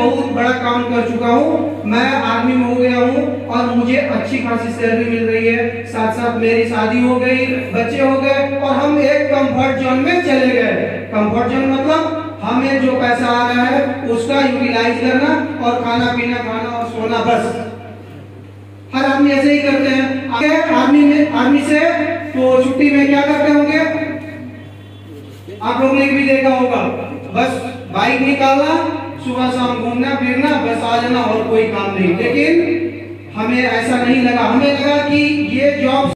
बहुत बड़ा काम कर चुका हूँ। मैं आर्मी में हो गया हूँ और मुझे अच्छी खासी सैलरी मिल रही है। साथ साथ मेरी शादी हो गई, बच्चे हो गए और हम एक कंफर्ट जोन में चले गए। कंफर्ट जोन मतलब हमें जो पैसा आ रहा है, उसका यूटिलाइज करना और खाना पीना खाना और सोना बस। हर आदमी ऐसे ही करते हैं। आगे आर्मी में, आर्मी से तो छुट्टी में क्या करते होंगे? आप लोग ने भी देखा होगा। बस बाइक शाम घूमना फिरना बस आ जाना और कोई काम नहीं। लेकिन हमें ऐसा नहीं लगा। हमें लगा कि